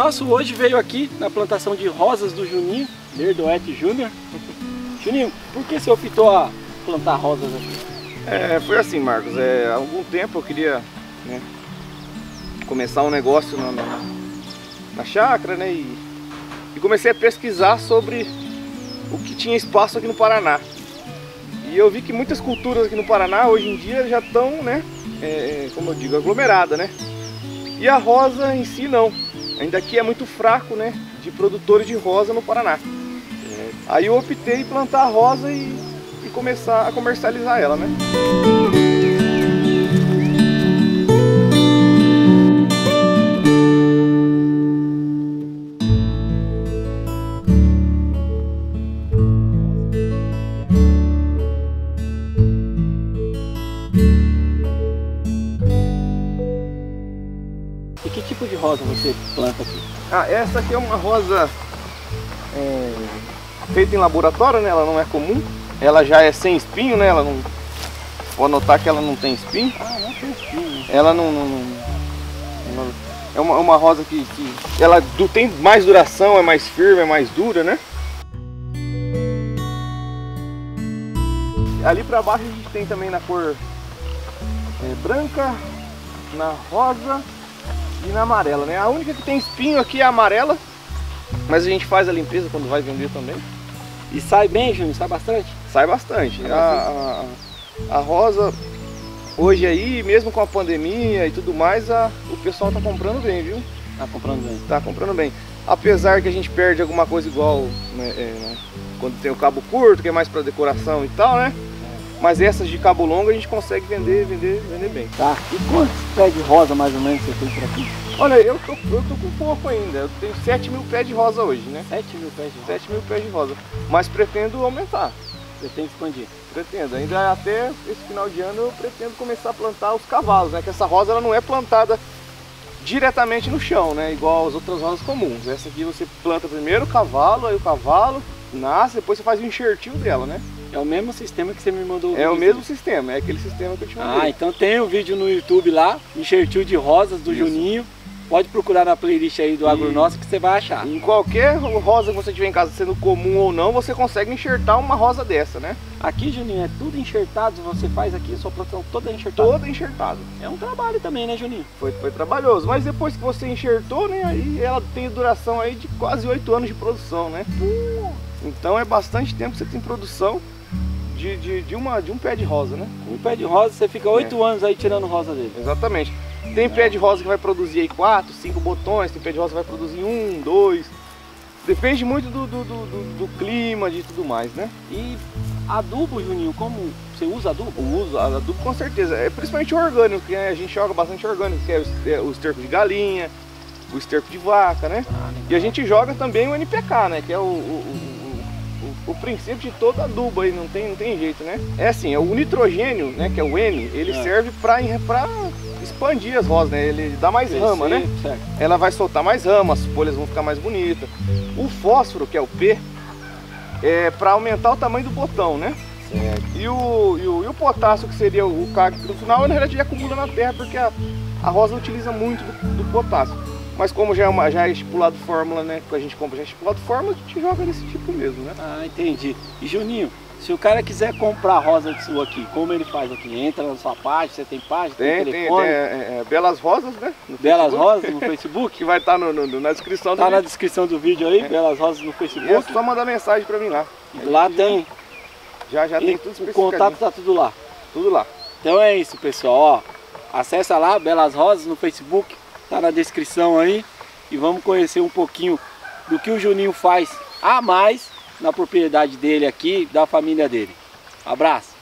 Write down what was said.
Nosso hoje veio aqui na plantação de rosas do Juninho, Lerdoete Júnior. Juninho, por que você optou a plantar rosas aqui? É, foi assim, Marcos. É, há algum tempo eu queria né, começar um negócio na, na, na chácara, né? E, e comecei a pesquisar sobre o que tinha espaço aqui no Paraná. E eu vi que muitas culturas aqui no Paraná hoje em dia já estão, né, é, como eu digo, aglomeradas, né? E a rosa em si não. Ainda aqui é muito fraco, né, de produtores de rosa no Paraná. É, aí eu optei em plantar a rosa e, e começar a comercializar ela, né? E que tipo de rosa você planta aqui? Ah, essa aqui é uma rosa é, feita em laboratório, né? Ela não é comum. Ela já é sem espinho, né? Ela não. Pode notar que ela não tem espinho. Ah, não tem espinho. Ela não. não- não- não- é uma, uma rosa que, que ela tem mais duração, é mais firme, é mais dura, né? Ali pra baixo a gente tem também na cor é, branca, na rosa e na amarela, né? A única que tem espinho aqui é a amarela, mas a gente faz a limpeza quando vai vender também. E sai bem, Juninho? Sai bastante? Sai bastante. A, a, a rosa, hoje aí, mesmo com a pandemia e tudo mais, a, o pessoal tá comprando bem, viu? Tá comprando bem. Tá comprando bem. Apesar que a gente perde alguma coisa igual né, é, né, quando tem o cabo curto, que é mais para decoração e tal, né? Mas essas de cabo longo a gente consegue vender, vender, vender bem. Tá. E quantos pés de rosa mais ou menos você tem por aqui? Olha, eu tô, eu tô com pouco ainda. Eu tenho 7 mil pés de rosa hoje, né? 7 mil pés de rosa. 7 mil pés de rosa. Mas pretendo aumentar. Que expandir. Pretendo. Ainda até esse final de ano eu pretendo começar a plantar os cavalos, né? Que essa rosa ela não é plantada diretamente no chão, né? Igual as outras rosas comuns. Essa aqui você planta primeiro o cavalo, aí o cavalo nasce, depois você faz o enxertil dela, né? É o mesmo sistema que você me mandou. É o mesmo sistema, é aquele sistema que eu te mandei. Ah, então tem um vídeo no YouTube lá, enxertil de rosas do Isso. Juninho. Pode procurar na playlist aí do Agro Nosso que você vai achar. Em qualquer rosa que você tiver em casa, sendo comum ou não, você consegue enxertar uma rosa dessa, né? Aqui, Juninho, é tudo enxertado. Você faz aqui a sua produção toda enxertada. Toda enxertada. É um trabalho também, né, Juninho? Foi, foi trabalhoso, mas depois que você enxertou, né, aí ela tem duração aí de quase 8 anos de produção, né? Então é bastante tempo que você tem produção de, de, de, uma, de um pé de rosa, né? Um pé de rosa, você fica oito anos aí tirando rosa dele. Exatamente. Tem pé de rosa que vai produzir aí 4, 5 botões, tem pé de rosa que vai produzir um, dois. Depende muito do, do, do, do- clima, de tudo mais, né? E adubo, Juninho, como você usa adubo? O uso, a adubo com certeza, é principalmente orgânico, que a gente joga bastante orgânico, que é o, é o esterco de galinha, o esterco de vaca, né? E a gente joga também o NPK, né? Que é o, o, o, o- princípio de todo adubo aí, não tem, não tem jeito, né? É assim, é o nitrogênio, né? Que é o N, ele É. serve para expandir as rosas, né? Ele dá mais rama, né? Certo. Ela vai soltar mais rama, as folhas vão ficar mais bonitas. O fósforo, que é o P, é para aumentar o tamanho do botão, né? E o, e o, e o potássio, que seria o que no final, na realidade, ele acumula na terra, porque a, a rosa utiliza muito do, do potássio. Mas como já é, uma, já é estipulado fórmula, né? Que a gente compra já é estipulado fórmula, a gente joga desse tipo mesmo, né? Ah, entendi. E Juninho, se o cara quiser comprar rosa de sua aqui, como ele faz aqui? Entra na sua página, você tem página, tem, Tem, tem, tem telefone? é, é, Belas Rosas, né? no Belas Facebook, Rosas no Facebook? Que vai estar no, no- na descrição do Tá na vídeo. descrição do vídeo aí, É. Belas Rosas no E é Facebook. só mandar mensagem pra mim lá. Lá A tem, Já, já e tem tudo o especificadinho. contato tá tudo lá. Tudo lá. Então é isso, pessoal. Ó, acessa lá, Belas Rosas no Facebook, tá na descrição aí. E vamos conhecer um pouquinho do que o Juninho faz a mais na propriedade dele aqui, da família dele. Abraço!